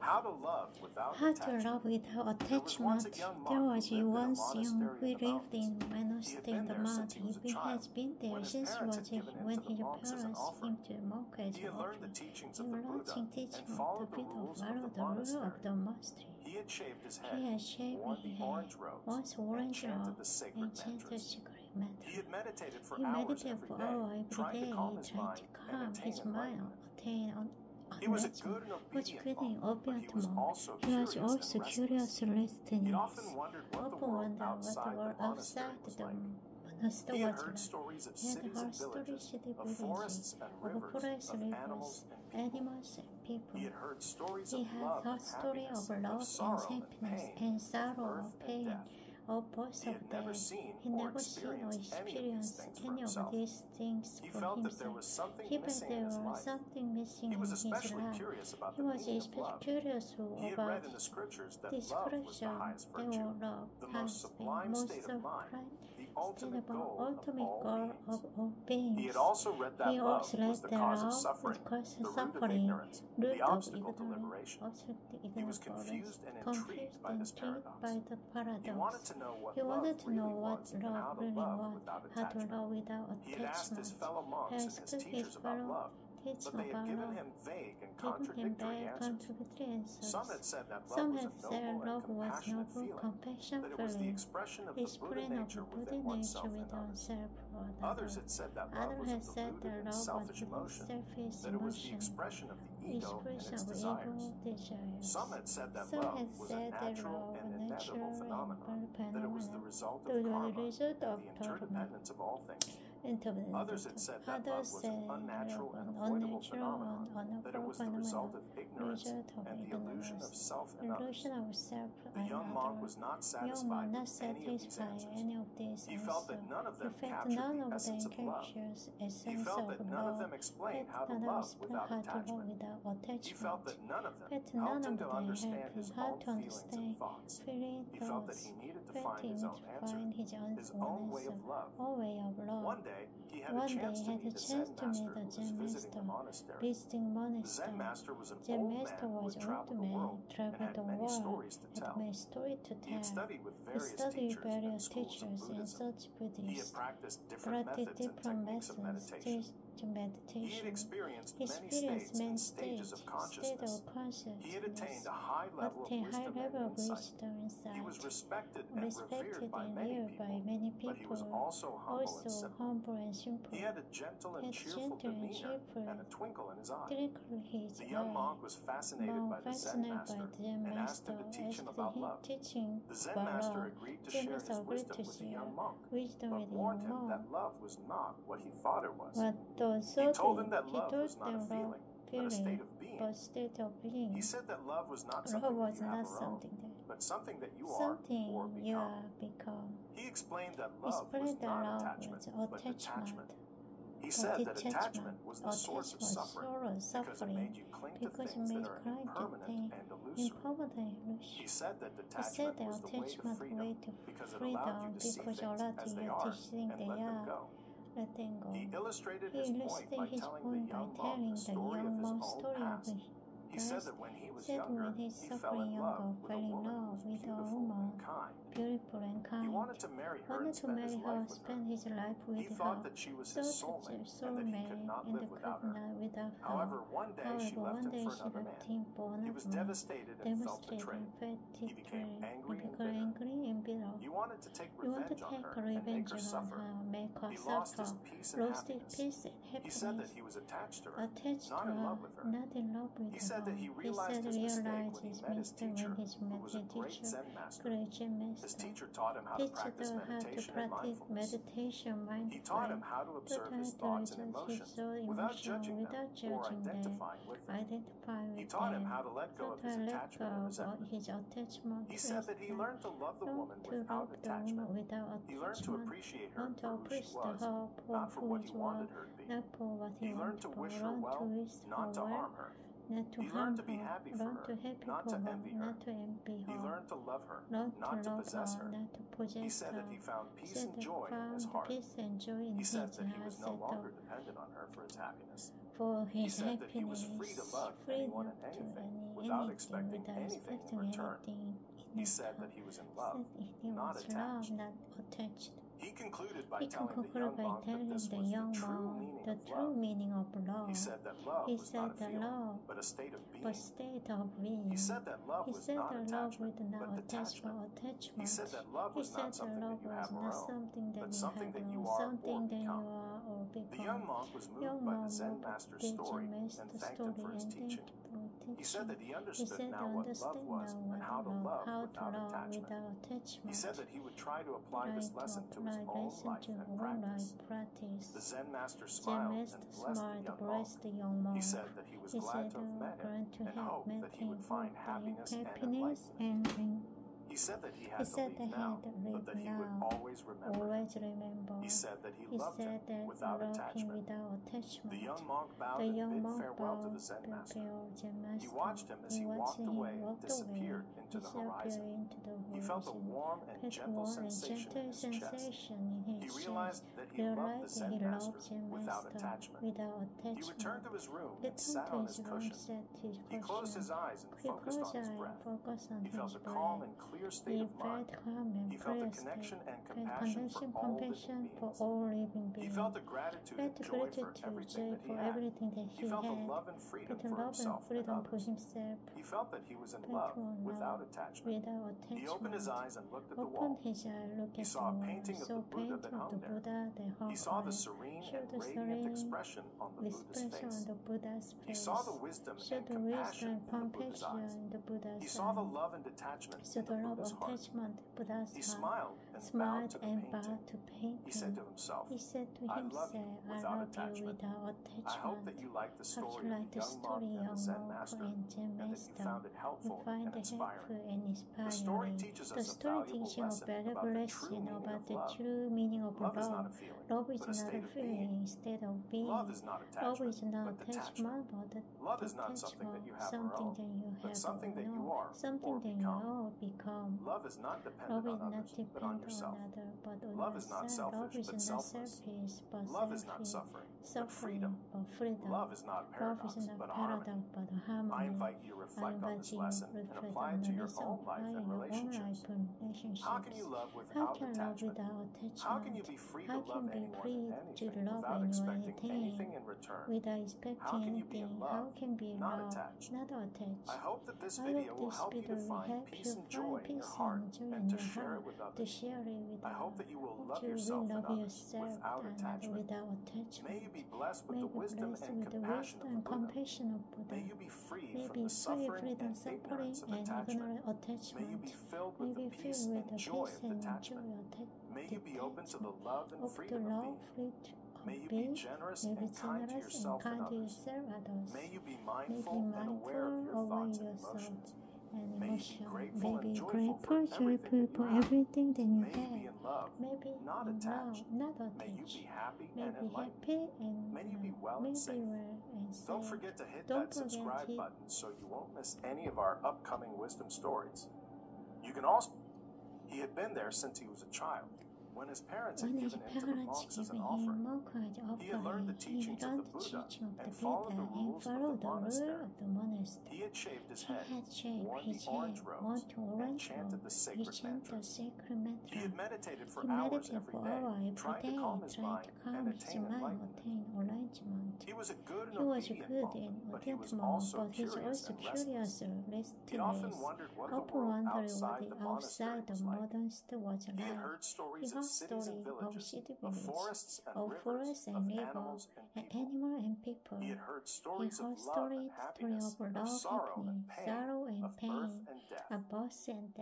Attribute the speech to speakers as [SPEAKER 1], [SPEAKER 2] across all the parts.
[SPEAKER 1] How to love without
[SPEAKER 2] How
[SPEAKER 1] attachment.
[SPEAKER 2] To love without attachment. There was
[SPEAKER 1] a
[SPEAKER 2] young who lived in monastery in the mountain. He has been there since was
[SPEAKER 1] a,
[SPEAKER 2] when his parents came to Mocha as
[SPEAKER 1] he learned the teachings of the Buddha and followed
[SPEAKER 2] the,
[SPEAKER 1] rules of the,
[SPEAKER 2] the monastery. Rule of the monastery.
[SPEAKER 1] He had shaved his head, he
[SPEAKER 2] had shaved
[SPEAKER 1] worn the orange robes, and chanted the sacred
[SPEAKER 2] mantra.
[SPEAKER 1] He had meditated for
[SPEAKER 2] he
[SPEAKER 1] hours
[SPEAKER 2] meditated
[SPEAKER 1] every
[SPEAKER 2] for
[SPEAKER 1] day,
[SPEAKER 2] every day, trying to calm his mind, attain knowledge
[SPEAKER 1] which
[SPEAKER 2] couldn't open
[SPEAKER 1] to more. He was also curious and
[SPEAKER 2] listening.
[SPEAKER 1] Often wondered what the world outside the monastery He had heard stories of cities and villages,
[SPEAKER 2] of
[SPEAKER 1] forests and rivers, animals and people. He had heard stories of love and happiness,
[SPEAKER 2] and
[SPEAKER 1] sorrow
[SPEAKER 2] and
[SPEAKER 1] pain,
[SPEAKER 2] and pain, or possible
[SPEAKER 1] he never seen,
[SPEAKER 2] he never seen or
[SPEAKER 1] experienced any of these things for himself. He felt there was something missing in his life. He was especially curious about the
[SPEAKER 2] was curious
[SPEAKER 1] he read in the scriptures that love was the highest virtue, the most sublime state of mind
[SPEAKER 2] still
[SPEAKER 1] the ultimate goal of all beings. He had also read that
[SPEAKER 2] he also
[SPEAKER 1] love
[SPEAKER 2] was
[SPEAKER 1] the cause of suffering,
[SPEAKER 2] cause
[SPEAKER 1] of the
[SPEAKER 2] suffering,
[SPEAKER 1] ignorance,
[SPEAKER 2] root
[SPEAKER 1] the obstacle to liberation. He was confused and intrigued by, this
[SPEAKER 2] by the paradox.
[SPEAKER 1] He wanted to know what
[SPEAKER 2] he know what love really was, how to love without attachment.
[SPEAKER 1] He had asked his fellow monks and his teachers about love but they had given him vague and contradictory answers. Some had said that love
[SPEAKER 2] Some
[SPEAKER 1] was a noble and compassionate feeling,
[SPEAKER 2] compassion
[SPEAKER 1] for it was the expression of the Buddha nature within oneself and others. Others had said that love was a
[SPEAKER 2] deluded and
[SPEAKER 1] selfish emotion, that it was the expression of the ego and its desires. Some had said that love was a natural and inevitable phenomenon, that it was the result of karma and the interdependence of all things. Others had said that love was an unnatural and avoidable phenomenon, that it was the result of ignorance and the illusion of self and. The young monk was not satisfied with any of these answers. He felt that none of them captured the essence of love. He felt that none of them explained how to love without attachment. He felt that none of them helped him to understand his own feelings and thoughts. He felt that he needed pointing
[SPEAKER 2] to find his own
[SPEAKER 1] his
[SPEAKER 2] own
[SPEAKER 1] way of love. One day, he had
[SPEAKER 2] One a
[SPEAKER 1] chance, to, meet a
[SPEAKER 2] chance to meet
[SPEAKER 1] the
[SPEAKER 2] Zen master visiting monastery.
[SPEAKER 1] Zen master was an old
[SPEAKER 2] master
[SPEAKER 1] man
[SPEAKER 2] was who
[SPEAKER 1] traveled the world and had many stories to tell.
[SPEAKER 2] Story to tell.
[SPEAKER 1] He studied with various
[SPEAKER 2] studied
[SPEAKER 1] teachers and schools of
[SPEAKER 2] Buddhism. And such Buddhists.
[SPEAKER 1] He had practiced different methods and techniques of meditation
[SPEAKER 2] to meditation.
[SPEAKER 1] He had experienced,
[SPEAKER 2] he experienced many,
[SPEAKER 1] states,
[SPEAKER 2] many
[SPEAKER 1] stages, stages of
[SPEAKER 2] consciousness. State of.
[SPEAKER 1] He had attained a high level, of
[SPEAKER 2] wisdom, high level of wisdom
[SPEAKER 1] and
[SPEAKER 2] insight.
[SPEAKER 1] He was respected,
[SPEAKER 2] respected and
[SPEAKER 1] revered, by,
[SPEAKER 2] and
[SPEAKER 1] many
[SPEAKER 2] people, by many people,
[SPEAKER 1] but he was also humble,
[SPEAKER 2] also and,
[SPEAKER 1] simple.
[SPEAKER 2] humble and simple.
[SPEAKER 1] He had a gentle and, cheerful,
[SPEAKER 2] gentle
[SPEAKER 1] demeanor, and
[SPEAKER 2] cheerful
[SPEAKER 1] and a twinkle in his eye.
[SPEAKER 2] His
[SPEAKER 1] the young monk was fascinated,
[SPEAKER 2] monk
[SPEAKER 1] by, the
[SPEAKER 2] fascinated
[SPEAKER 1] master,
[SPEAKER 2] by the Zen master
[SPEAKER 1] and asked him to teach him about love. The Zen master agreed to share his wisdom with the young monk, but warned him that love was not what he thought it was he told them that love was not a feeling, but a state of being. He said that love was not something,
[SPEAKER 2] was
[SPEAKER 1] that you
[SPEAKER 2] not
[SPEAKER 1] something own,
[SPEAKER 2] that,
[SPEAKER 1] but something that you something are or
[SPEAKER 2] become. You are become.
[SPEAKER 1] He explained that love
[SPEAKER 2] explained was
[SPEAKER 1] not
[SPEAKER 2] love
[SPEAKER 1] attachment,
[SPEAKER 2] was
[SPEAKER 1] but detachment. He said that attachment was the source of suffering,
[SPEAKER 2] suffering
[SPEAKER 1] because it made you cling to things that are impermanent and illusory. He said that
[SPEAKER 2] detachment said that
[SPEAKER 1] was the way to
[SPEAKER 2] freedom, way to freedom
[SPEAKER 1] because it allowed you to see things as they are and let them go. He illustrated his, he
[SPEAKER 2] illustrated point,
[SPEAKER 1] by
[SPEAKER 2] his point by telling
[SPEAKER 1] the
[SPEAKER 2] young mom
[SPEAKER 1] the,
[SPEAKER 2] story of his past.
[SPEAKER 1] He said that when he
[SPEAKER 2] Said Set
[SPEAKER 1] younger,
[SPEAKER 2] with his
[SPEAKER 1] he fell in love with a woman, beautiful and kind. He wanted to marry her, spend, his
[SPEAKER 2] spend, his
[SPEAKER 1] life with her. He thought that she was his soulmate,
[SPEAKER 2] soulmate
[SPEAKER 1] and that he could not live without her. However, one day
[SPEAKER 2] However,
[SPEAKER 1] she
[SPEAKER 2] left
[SPEAKER 1] him for another man. He was devastated and felt betrayed. He became angry and,
[SPEAKER 2] angry and bitter.
[SPEAKER 1] He wanted to take revenge on her and make her suffer. He lost his peace and happiness. He said that he was attached to her, not in love with her. He said that he realized
[SPEAKER 2] realized his
[SPEAKER 1] Mr. his
[SPEAKER 2] method
[SPEAKER 1] teacher, Gurujin master, His teacher taught him how to practice
[SPEAKER 2] meditation, how to practice meditation.
[SPEAKER 1] He taught him how to observe his thoughts and emotions without judging
[SPEAKER 2] without them or
[SPEAKER 1] identifying with them. He taught him how to let go of his attachment. He said that he learned to love the woman without attachment. He learned to appreciate her for who she was, not for what he wanted her to be.
[SPEAKER 2] He
[SPEAKER 1] learned to wish her well, not to harm her
[SPEAKER 2] not to
[SPEAKER 1] he
[SPEAKER 2] harm
[SPEAKER 1] learned to be
[SPEAKER 2] her,
[SPEAKER 1] happy
[SPEAKER 2] not
[SPEAKER 1] her,
[SPEAKER 2] to happy
[SPEAKER 1] not to envy her.
[SPEAKER 2] Not to envy her.
[SPEAKER 1] He learned to love her,
[SPEAKER 2] not,
[SPEAKER 1] not
[SPEAKER 2] to,
[SPEAKER 1] to possess
[SPEAKER 2] her. Not to possess he
[SPEAKER 1] said
[SPEAKER 2] her.
[SPEAKER 1] that he found peace and joy in his heart.
[SPEAKER 2] Peace and joy in
[SPEAKER 1] he said that he was no longer dependent on her for his happiness.
[SPEAKER 2] For his he
[SPEAKER 1] said happiness, that he was free to love
[SPEAKER 2] free
[SPEAKER 1] anyone and anything,
[SPEAKER 2] any,
[SPEAKER 1] without expecting
[SPEAKER 2] without
[SPEAKER 1] anything in return.
[SPEAKER 2] Anything in
[SPEAKER 1] he said that he was in love, not attached.
[SPEAKER 2] Love, not attached.
[SPEAKER 1] He concluded by
[SPEAKER 2] he
[SPEAKER 1] telling the young monk
[SPEAKER 2] the
[SPEAKER 1] the true
[SPEAKER 2] the true meaning of love.
[SPEAKER 1] He said that love
[SPEAKER 2] he
[SPEAKER 1] was not a feeling,
[SPEAKER 2] love,
[SPEAKER 1] but a state of being.
[SPEAKER 2] State of being.
[SPEAKER 1] He said that love
[SPEAKER 2] he
[SPEAKER 1] was
[SPEAKER 2] said
[SPEAKER 1] not
[SPEAKER 2] that love with
[SPEAKER 1] no
[SPEAKER 2] attachment. attachment.
[SPEAKER 1] He said that love was not something that you have or own, but something that you are or become. The young monk was moved
[SPEAKER 2] young
[SPEAKER 1] by the Zen master's story and thanked him for his teaching
[SPEAKER 2] attachment.
[SPEAKER 1] He said that he understood,
[SPEAKER 2] he
[SPEAKER 1] now, what love was and how to
[SPEAKER 2] love, how
[SPEAKER 1] without,
[SPEAKER 2] love
[SPEAKER 1] attachment.
[SPEAKER 2] without, attachment.
[SPEAKER 1] He said that he would try to apply
[SPEAKER 2] try
[SPEAKER 1] this lesson to, his own life and practice.
[SPEAKER 2] practice.
[SPEAKER 1] The Zen master smiled Zen
[SPEAKER 2] master
[SPEAKER 1] and blessed, the, young
[SPEAKER 2] blessed the young monk.
[SPEAKER 1] He said that he was
[SPEAKER 2] he
[SPEAKER 1] glad to have met him and hoped that he would find happiness, and enlightenment.
[SPEAKER 2] And
[SPEAKER 1] he said that he had, he
[SPEAKER 2] said
[SPEAKER 1] leave
[SPEAKER 2] that
[SPEAKER 1] now, he
[SPEAKER 2] had to leave but
[SPEAKER 1] that now, he would always remember.
[SPEAKER 2] Always remember.
[SPEAKER 1] He said that he,
[SPEAKER 2] he
[SPEAKER 1] loved
[SPEAKER 2] said him that
[SPEAKER 1] without attachment.
[SPEAKER 2] without attachment.
[SPEAKER 1] The young monk bowed
[SPEAKER 2] the young
[SPEAKER 1] and
[SPEAKER 2] bid
[SPEAKER 1] farewell to the Zen master.
[SPEAKER 2] Master.
[SPEAKER 1] He watched him as he,
[SPEAKER 2] he
[SPEAKER 1] walked away,
[SPEAKER 2] walked
[SPEAKER 1] disappeared
[SPEAKER 2] away,
[SPEAKER 1] into, the horizon.
[SPEAKER 2] Into the horizon.
[SPEAKER 1] He felt a warm and gentle sensation,
[SPEAKER 2] gentle
[SPEAKER 1] in, his
[SPEAKER 2] sensation in his chest.
[SPEAKER 1] He realized that he realized loved the Zen, master,
[SPEAKER 2] loved
[SPEAKER 1] without attachment.
[SPEAKER 2] without attachment.
[SPEAKER 1] He returned to his room and sat on
[SPEAKER 2] his
[SPEAKER 1] cushion. He closed his eyes and focused on his breath. He felt a calm and clear
[SPEAKER 2] familiar
[SPEAKER 1] state of mind. He felt a connection and compassion, for, all living beings. He felt the gratitude and joy for everything that he had. he, felt
[SPEAKER 2] the
[SPEAKER 1] love and freedom for himself and others. He felt that he was in love without attachment. He opened his eyes and looked at the wall. He saw a painting of the Buddha that hung there. He saw the serene and radiant expression on the Buddha's face. He saw the wisdom and compassion in the Buddha's eyes. He saw the love and detachment in
[SPEAKER 2] the
[SPEAKER 1] of
[SPEAKER 2] attachment, Buddha's
[SPEAKER 1] he smiled smart
[SPEAKER 2] and bound to painting.
[SPEAKER 1] He said to himself,
[SPEAKER 2] he said to
[SPEAKER 1] I love you without attachment. I hope that you like the story of
[SPEAKER 2] like
[SPEAKER 1] the young monk and the Zen master,
[SPEAKER 2] and,
[SPEAKER 1] and that you found it helpful and inspiring. The story teaches us a valuable lesson about the true meaning of love. Love is not a feeling,
[SPEAKER 2] love is not a feeling.
[SPEAKER 1] of being.
[SPEAKER 2] Instead of being.
[SPEAKER 1] Love is not attachment, love
[SPEAKER 2] is not
[SPEAKER 1] but
[SPEAKER 2] attachment. But
[SPEAKER 1] love is not something that you have
[SPEAKER 2] something or
[SPEAKER 1] own,
[SPEAKER 2] that you have
[SPEAKER 1] but
[SPEAKER 2] something
[SPEAKER 1] that you are
[SPEAKER 2] something
[SPEAKER 1] or
[SPEAKER 2] that
[SPEAKER 1] become.
[SPEAKER 2] You are become.
[SPEAKER 1] Love is not dependent love
[SPEAKER 2] is
[SPEAKER 1] on others,
[SPEAKER 2] dependent but on yourself. Love is not selfish, but selfless.
[SPEAKER 1] Love is not suffering,
[SPEAKER 2] suffering but freedom.
[SPEAKER 1] Love is not
[SPEAKER 2] a
[SPEAKER 1] paradox,
[SPEAKER 2] is not
[SPEAKER 1] but,
[SPEAKER 2] paradox harmony. but, harmony.
[SPEAKER 1] I invite you to reflect on this lesson and apply it to your own life and relationships.
[SPEAKER 2] relationships.
[SPEAKER 1] How can you love without,
[SPEAKER 2] can
[SPEAKER 1] attachment?
[SPEAKER 2] Without attachment?
[SPEAKER 1] How can you be free
[SPEAKER 2] How to love
[SPEAKER 1] anyone, anything,
[SPEAKER 2] to love
[SPEAKER 1] without expecting
[SPEAKER 2] anything,
[SPEAKER 1] anything in return?
[SPEAKER 2] Without expecting
[SPEAKER 1] How can you be in love,
[SPEAKER 2] be
[SPEAKER 1] not,
[SPEAKER 2] love
[SPEAKER 1] attached?
[SPEAKER 2] not attached?
[SPEAKER 1] I hope that this video will help you to find peace and joy in your heart
[SPEAKER 2] and
[SPEAKER 1] to share it with others. I hope that you will love yourself and others without attachment. May you be blessed with, the wisdom,
[SPEAKER 2] the wisdom and compassion of Buddha.
[SPEAKER 1] May you be free
[SPEAKER 2] May
[SPEAKER 1] from the suffering and ignorance of attachment. May you be filled with the peace
[SPEAKER 2] with
[SPEAKER 1] and joy of detachment. May you be open to the love and freedom of being. May you be generous,
[SPEAKER 2] May be
[SPEAKER 1] and, kind
[SPEAKER 2] generous and kind to yourself and others.
[SPEAKER 1] May you be mindful,
[SPEAKER 2] May be
[SPEAKER 1] mindful and aware of your thoughts and emotions
[SPEAKER 2] and
[SPEAKER 1] emotional.
[SPEAKER 2] Maybe
[SPEAKER 1] grateful, joyful for everything that you have.
[SPEAKER 2] Maybe
[SPEAKER 1] not attached.
[SPEAKER 2] Not attached.
[SPEAKER 1] Maybe happy and may you be
[SPEAKER 2] uh,
[SPEAKER 1] well and safe. Don't forget to hit that subscribe button so you won't miss any of our upcoming wisdom stories. You can also. He had been there since he was a child when his parents had given him to the monks as an offering, he had learned the teachings of the Buddha and followed the rules of the monastery. He had shaved his head, worn the orange robes, and chanted the sacred mantras. He had meditated for hours every day, trying to calm his mind and attain enlightenment. He was a good and obedient monk, but he was also curious and restless. He often wondered what the world outside the monastery was like. He had heard stories of villages,
[SPEAKER 2] city
[SPEAKER 1] of
[SPEAKER 2] villages,
[SPEAKER 1] forests and
[SPEAKER 2] of forests and rivers,
[SPEAKER 1] animals and people.
[SPEAKER 2] and people.
[SPEAKER 1] He had heard
[SPEAKER 2] He
[SPEAKER 1] stories of
[SPEAKER 2] heard
[SPEAKER 1] love
[SPEAKER 2] stories
[SPEAKER 1] and
[SPEAKER 2] story
[SPEAKER 1] happiness,
[SPEAKER 2] of
[SPEAKER 1] of
[SPEAKER 2] love,
[SPEAKER 1] sorrow and pain,
[SPEAKER 2] sorrow and
[SPEAKER 1] of birth and death.
[SPEAKER 2] of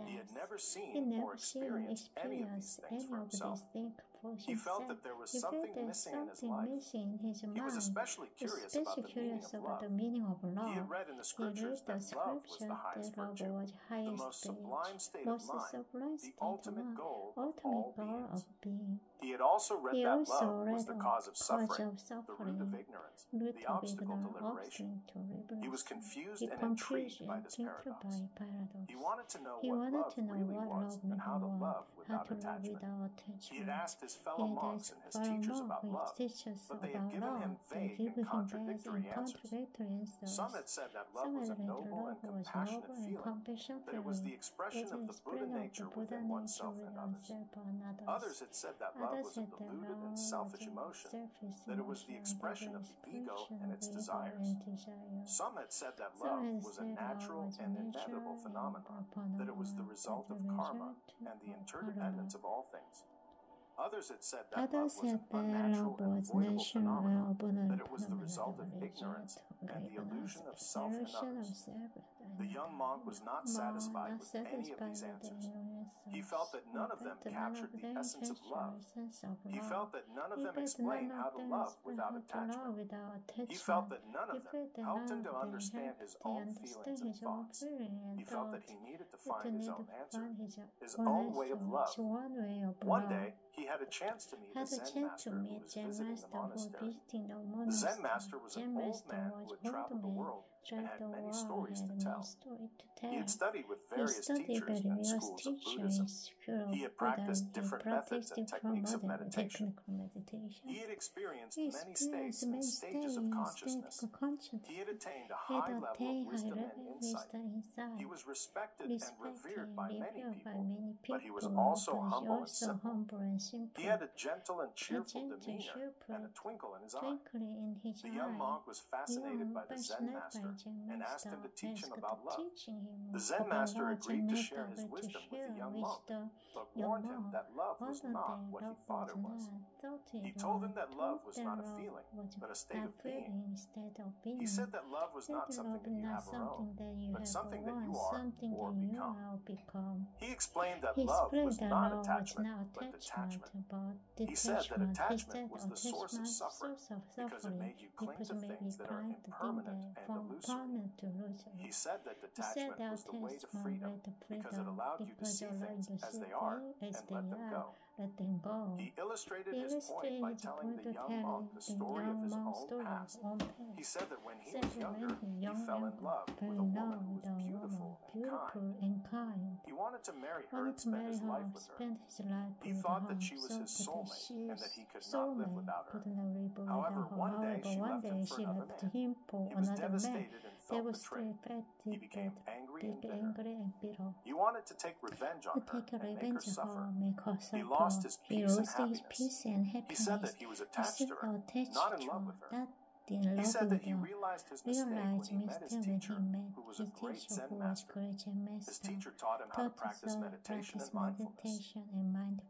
[SPEAKER 1] He had never seen or
[SPEAKER 2] never seen
[SPEAKER 1] experienced any of these
[SPEAKER 2] experienced any of these things for
[SPEAKER 1] He felt that there was
[SPEAKER 2] He
[SPEAKER 1] something missing in his
[SPEAKER 2] something
[SPEAKER 1] life.
[SPEAKER 2] missing in his
[SPEAKER 1] He was especially curious about the meaning
[SPEAKER 2] curious
[SPEAKER 1] of
[SPEAKER 2] about the meaning of
[SPEAKER 1] He
[SPEAKER 2] love.
[SPEAKER 1] had read in the
[SPEAKER 2] He
[SPEAKER 1] scriptures
[SPEAKER 2] the
[SPEAKER 1] that love was
[SPEAKER 2] scripture
[SPEAKER 1] the highest virtue,
[SPEAKER 2] was
[SPEAKER 1] the
[SPEAKER 2] highest
[SPEAKER 1] most sublime state of
[SPEAKER 2] most
[SPEAKER 1] mind, the ultimate
[SPEAKER 2] mind,
[SPEAKER 1] goal of
[SPEAKER 2] ultimate
[SPEAKER 1] all
[SPEAKER 2] goal
[SPEAKER 1] beings.
[SPEAKER 2] of being.
[SPEAKER 1] He had also read
[SPEAKER 2] he
[SPEAKER 1] that
[SPEAKER 2] also
[SPEAKER 1] love
[SPEAKER 2] read
[SPEAKER 1] was
[SPEAKER 2] the
[SPEAKER 1] cause of suffering,
[SPEAKER 2] of suffering
[SPEAKER 1] the root of ignorance,
[SPEAKER 2] root
[SPEAKER 1] the obstacle to liberation.
[SPEAKER 2] To liberation.
[SPEAKER 1] He was confused
[SPEAKER 2] he
[SPEAKER 1] and intrigued by this paradox.
[SPEAKER 2] By paradox.
[SPEAKER 1] He wanted to know
[SPEAKER 2] he
[SPEAKER 1] what love
[SPEAKER 2] know
[SPEAKER 1] really
[SPEAKER 2] what
[SPEAKER 1] was and how to love without, attachment.
[SPEAKER 2] without attachment.
[SPEAKER 1] He had asked his fellow monks and his teachers about love, but they had given him vague and contradictory,
[SPEAKER 2] and contradictory answers.
[SPEAKER 1] Some had said that love was a noble and compassionate feeling,
[SPEAKER 2] compassion
[SPEAKER 1] that it was the expression of the Buddha nature within oneself and others.
[SPEAKER 2] Others
[SPEAKER 1] had said that love was a deluded and selfish emotion, that it was the expression of
[SPEAKER 2] the
[SPEAKER 1] ego and its desires. Some had said that love was a natural and inevitable phenomenon, that it was the result of karma and the interdependence of all things. Others had said that
[SPEAKER 2] Others
[SPEAKER 1] love was an unnatural and avoidable phenomenon, that it was the result of ignorance and the illusion of self and others. The young monk was not satisfied with any of these answers. He felt that none of them captured the essence of love. He felt that none of them explained how to love without attachment. He felt that none of them helped him to understand his own feelings and thoughts. He felt that he needed to find his own answer,
[SPEAKER 2] his own
[SPEAKER 1] way of love. One day, he had a chance to meet a Zen master who was visiting the monastery.
[SPEAKER 2] The
[SPEAKER 1] Zen master was an old man who had traveled the world
[SPEAKER 2] tried
[SPEAKER 1] many
[SPEAKER 2] wall
[SPEAKER 1] and
[SPEAKER 2] had many stories to tell.
[SPEAKER 1] He had studied with various
[SPEAKER 2] studied
[SPEAKER 1] teachers and schools of Buddhism. He had practiced different methods and techniques of meditation. He had experienced,
[SPEAKER 2] he
[SPEAKER 1] many states and stages of consciousness. He had attained a high level of wisdom and insight. He was respected and revered by many people, but he was also humble and simple. He had a gentle and cheerful demeanor and a twinkle in his eye. The young monk was fascinated by the Zen master and asked him to teach him about love. The Zen Master agreed to share his wisdom with the young monk, but warned him that love was not what he thought it was. He told him that love was not a feeling, but a state of being. He said that love was not something that you have
[SPEAKER 2] around,
[SPEAKER 1] but something that you are
[SPEAKER 2] something
[SPEAKER 1] or
[SPEAKER 2] that
[SPEAKER 1] become.
[SPEAKER 2] now become.
[SPEAKER 1] He explained that
[SPEAKER 2] he
[SPEAKER 1] love
[SPEAKER 2] explained
[SPEAKER 1] was
[SPEAKER 2] that
[SPEAKER 1] not
[SPEAKER 2] love
[SPEAKER 1] attachment,
[SPEAKER 2] not attachment, but detachment.
[SPEAKER 1] He said that attachment was the source of suffering,
[SPEAKER 2] source of suffering
[SPEAKER 1] because it made you cling to things that are impermanent and illusory. He said that detachment was the to way to freedom because it allowed you to see things as they are and let them go
[SPEAKER 2] let them go.
[SPEAKER 1] He illustrated,
[SPEAKER 2] he illustrated
[SPEAKER 1] his point by telling the young monk the story of his own, past. He said that when he
[SPEAKER 2] said
[SPEAKER 1] was younger,
[SPEAKER 2] he, young
[SPEAKER 1] fell in love with a woman who was beautiful, and,
[SPEAKER 2] beautiful
[SPEAKER 1] kind.
[SPEAKER 2] and, kind.
[SPEAKER 1] He wanted to marry her and spend his life with her. He thought that she was
[SPEAKER 2] so
[SPEAKER 1] his soulmate and that he could not live without her. However, one day she left him for another man. He was devastated and betrayed, he became angry and bitter. He wanted to take revenge on her,
[SPEAKER 2] take
[SPEAKER 1] and make her suffer.
[SPEAKER 2] Make her suffer.
[SPEAKER 1] He lost his peace, he
[SPEAKER 2] lost and, his
[SPEAKER 1] happiness.
[SPEAKER 2] peace and happiness.
[SPEAKER 1] He said that he was attached
[SPEAKER 2] he
[SPEAKER 1] to her,
[SPEAKER 2] attached
[SPEAKER 1] not in love with her
[SPEAKER 2] in love with them.
[SPEAKER 1] Realized his mistake when he met his teacher who was a great Zen master. Teacher taught him how to practice meditation and mindfulness.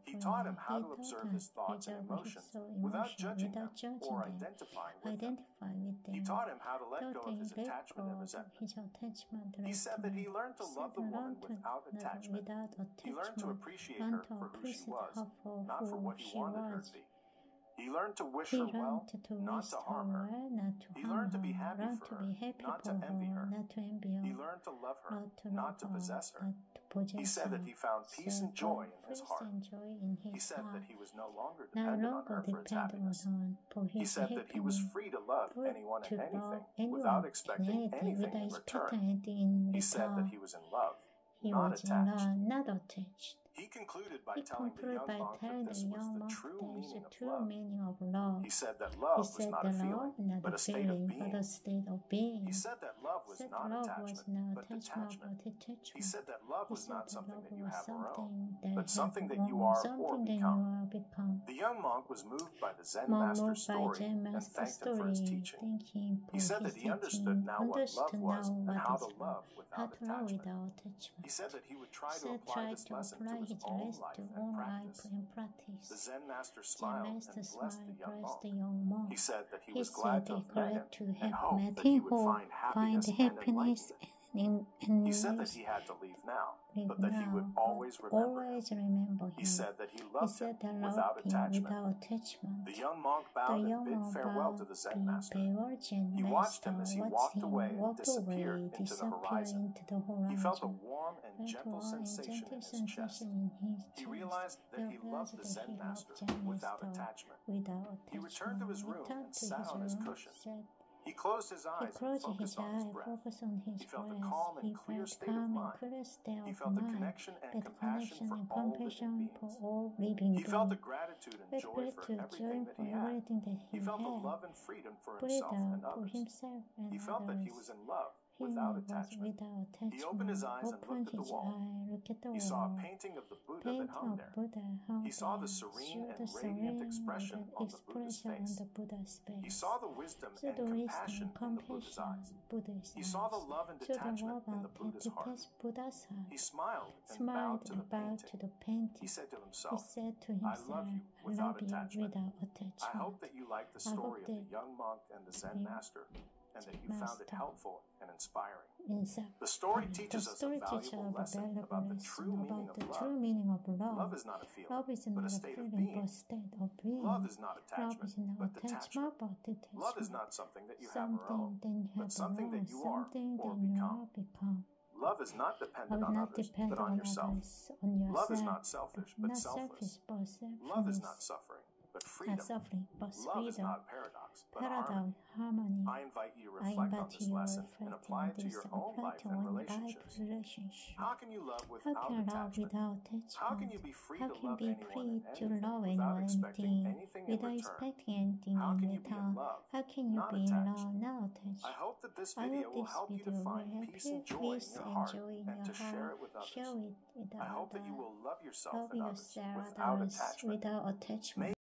[SPEAKER 1] He taught him how to observe his thoughts and emotions without judging them or identifying with them. He taught him how to let go of his attachment and resentment. He said that he learned to love the woman without attachment. He learned to appreciate her for who she was, not for what he wanted her to be. He learned to wish
[SPEAKER 2] he
[SPEAKER 1] her well,
[SPEAKER 2] to
[SPEAKER 1] not to harm her.
[SPEAKER 2] Not to
[SPEAKER 1] he
[SPEAKER 2] harm
[SPEAKER 1] learned her, to be happy
[SPEAKER 2] not
[SPEAKER 1] for her, to
[SPEAKER 2] be happy
[SPEAKER 1] not to envy
[SPEAKER 2] her. Not to envy her.
[SPEAKER 1] He learned to love her,
[SPEAKER 2] not to,
[SPEAKER 1] not to possess her.
[SPEAKER 2] Not to possess
[SPEAKER 1] he said that he found peace
[SPEAKER 2] so
[SPEAKER 1] and joy in his heart.
[SPEAKER 2] In his
[SPEAKER 1] he
[SPEAKER 2] said
[SPEAKER 1] that he was no longer dependent no
[SPEAKER 2] longer on
[SPEAKER 1] her for his happiness.
[SPEAKER 2] On for his he
[SPEAKER 1] said that he was free to love anyone and anything
[SPEAKER 2] anyone
[SPEAKER 1] without expecting
[SPEAKER 2] anything,
[SPEAKER 1] anything in return.
[SPEAKER 2] Anything in.
[SPEAKER 1] He said that he was in love,
[SPEAKER 2] he
[SPEAKER 1] not
[SPEAKER 2] was
[SPEAKER 1] attached.
[SPEAKER 2] In love, not attached.
[SPEAKER 1] He concluded by
[SPEAKER 2] he
[SPEAKER 1] telling the young monk that this was the true, meaning of,
[SPEAKER 2] true meaning of love.
[SPEAKER 1] He said that love
[SPEAKER 2] said
[SPEAKER 1] was
[SPEAKER 2] not
[SPEAKER 1] a feeling,
[SPEAKER 2] not
[SPEAKER 1] but,
[SPEAKER 2] a feeling but a state of being.
[SPEAKER 1] He said that love was
[SPEAKER 2] said
[SPEAKER 1] not
[SPEAKER 2] love
[SPEAKER 1] attachment, was
[SPEAKER 2] not
[SPEAKER 1] but He said that love was not something that you have or own, but something that you are or become.
[SPEAKER 2] become.
[SPEAKER 1] The young monk was moved by the Zen
[SPEAKER 2] monk
[SPEAKER 1] master's story
[SPEAKER 2] Zen master and
[SPEAKER 1] thanked story, him for his teaching. He said that he understood now what love was and how to
[SPEAKER 2] love
[SPEAKER 1] without attachment. He said that he would try to apply this lesson his
[SPEAKER 2] his
[SPEAKER 1] own
[SPEAKER 2] lesson
[SPEAKER 1] life
[SPEAKER 2] to
[SPEAKER 1] and practice. The. Zen master
[SPEAKER 2] Zen
[SPEAKER 1] smiled
[SPEAKER 2] master
[SPEAKER 1] and blessed the young
[SPEAKER 2] blessed the
[SPEAKER 1] monk.
[SPEAKER 2] young monk.
[SPEAKER 1] He said that he
[SPEAKER 2] He
[SPEAKER 1] was glad to have met him
[SPEAKER 2] to
[SPEAKER 1] and
[SPEAKER 2] have
[SPEAKER 1] hoped
[SPEAKER 2] met
[SPEAKER 1] that he
[SPEAKER 2] him
[SPEAKER 1] would
[SPEAKER 2] who
[SPEAKER 1] find
[SPEAKER 2] find
[SPEAKER 1] happiness and
[SPEAKER 2] happiness
[SPEAKER 1] enlightenment.
[SPEAKER 2] in, and
[SPEAKER 1] He said that he had to leave now, but that he would always remember him.
[SPEAKER 2] always remember him.
[SPEAKER 1] He said that he
[SPEAKER 2] He
[SPEAKER 1] loved him
[SPEAKER 2] said that
[SPEAKER 1] without
[SPEAKER 2] loved him
[SPEAKER 1] attachment.
[SPEAKER 2] without attachment.
[SPEAKER 1] The young monk bowed and
[SPEAKER 2] young
[SPEAKER 1] bid
[SPEAKER 2] man
[SPEAKER 1] farewell to the Zen master.
[SPEAKER 2] farewell to Zen
[SPEAKER 1] He watched him as he walked
[SPEAKER 2] him
[SPEAKER 1] away and disappeared
[SPEAKER 2] away,
[SPEAKER 1] into the horizon.
[SPEAKER 2] into the
[SPEAKER 1] He felt a warm and gentle
[SPEAKER 2] and
[SPEAKER 1] sensation in his chest.
[SPEAKER 2] sensation in his
[SPEAKER 1] He realized that he loved the Zen master without attachment. He returned to his room and sat on his cushion. He closed his
[SPEAKER 2] He
[SPEAKER 1] eyes and
[SPEAKER 2] his
[SPEAKER 1] focused on his breath.
[SPEAKER 2] on his
[SPEAKER 1] He felt a calm and
[SPEAKER 2] He
[SPEAKER 1] clear state of
[SPEAKER 2] calm and
[SPEAKER 1] mind.
[SPEAKER 2] clear state
[SPEAKER 1] He felt
[SPEAKER 2] mind.
[SPEAKER 1] connection and
[SPEAKER 2] With
[SPEAKER 1] compassion
[SPEAKER 2] connection
[SPEAKER 1] for
[SPEAKER 2] and
[SPEAKER 1] all living
[SPEAKER 2] for
[SPEAKER 1] beings.
[SPEAKER 2] all living
[SPEAKER 1] He felt
[SPEAKER 2] beings.
[SPEAKER 1] gratitude and joy for everything that he had.
[SPEAKER 2] he
[SPEAKER 1] felt
[SPEAKER 2] had.
[SPEAKER 1] love and freedom for himself and others. He felt that he was in love without attachment.
[SPEAKER 2] without attachment.
[SPEAKER 1] He opened his eyes and looked at the wall.
[SPEAKER 2] at the
[SPEAKER 1] He saw a painting of the Buddha
[SPEAKER 2] Painting
[SPEAKER 1] that hung there.
[SPEAKER 2] Buddha hung
[SPEAKER 1] He saw the serene and radiant expression on the Buddha's face.
[SPEAKER 2] on the Buddha's face.
[SPEAKER 1] He saw the wisdom
[SPEAKER 2] Saw
[SPEAKER 1] and
[SPEAKER 2] the
[SPEAKER 1] compassion
[SPEAKER 2] wisdom,
[SPEAKER 1] in the Buddha's eyes.
[SPEAKER 2] Buddha's
[SPEAKER 1] He saw the love and detachment
[SPEAKER 2] love
[SPEAKER 1] in the Buddha's heart.
[SPEAKER 2] Buddha's heart.
[SPEAKER 1] He smiled and
[SPEAKER 2] Smiled
[SPEAKER 1] bowed to the
[SPEAKER 2] bowed to
[SPEAKER 1] painting.
[SPEAKER 2] the painting.
[SPEAKER 1] He said to himself,
[SPEAKER 2] said to
[SPEAKER 1] I love you without
[SPEAKER 2] love
[SPEAKER 1] attachment.
[SPEAKER 2] without
[SPEAKER 1] I hope that you like the story of the young monk and the Zen master and that you found it helpful and inspiring. The story teaches us a valuable lesson about the true meaning
[SPEAKER 2] about
[SPEAKER 1] of
[SPEAKER 2] the
[SPEAKER 1] love.
[SPEAKER 2] true meaning of love.
[SPEAKER 1] Love is not a feeling,
[SPEAKER 2] Love is
[SPEAKER 1] but
[SPEAKER 2] not
[SPEAKER 1] a state of being.
[SPEAKER 2] state of being.
[SPEAKER 1] Love is not
[SPEAKER 2] Love
[SPEAKER 1] attachment,
[SPEAKER 2] is not
[SPEAKER 1] but detachment. Love is not something that you have or own, but something that you are or become. Love is not dependent on
[SPEAKER 2] not
[SPEAKER 1] others, but on yourself. Love is not selfish, but
[SPEAKER 2] not
[SPEAKER 1] selfless.
[SPEAKER 2] selfish, but selfless.
[SPEAKER 1] Love is not suffering, but freedom.
[SPEAKER 2] Suffering, but
[SPEAKER 1] Love is
[SPEAKER 2] freedom.
[SPEAKER 1] not paradox, but harmony.
[SPEAKER 2] Paradox, harmony.
[SPEAKER 1] I invite you to reflect on this lesson and apply it to your own life and relationships.
[SPEAKER 2] relationship.
[SPEAKER 1] How can you love
[SPEAKER 2] How
[SPEAKER 1] without
[SPEAKER 2] can love
[SPEAKER 1] attachment?
[SPEAKER 2] without attachment?
[SPEAKER 1] How can you be free
[SPEAKER 2] How
[SPEAKER 1] to love
[SPEAKER 2] be
[SPEAKER 1] anyone
[SPEAKER 2] free
[SPEAKER 1] and
[SPEAKER 2] to
[SPEAKER 1] anything
[SPEAKER 2] love
[SPEAKER 1] without expecting
[SPEAKER 2] anything
[SPEAKER 1] anything in return?
[SPEAKER 2] expecting anything
[SPEAKER 1] How can you be in love,
[SPEAKER 2] How can you be in love, not attached?
[SPEAKER 1] I hope that this video will help you to find peace and joy in your heart and to share it with others. I hope that you will love yourself and others
[SPEAKER 2] yourself
[SPEAKER 1] without
[SPEAKER 2] others
[SPEAKER 1] attachment.
[SPEAKER 2] without attachment.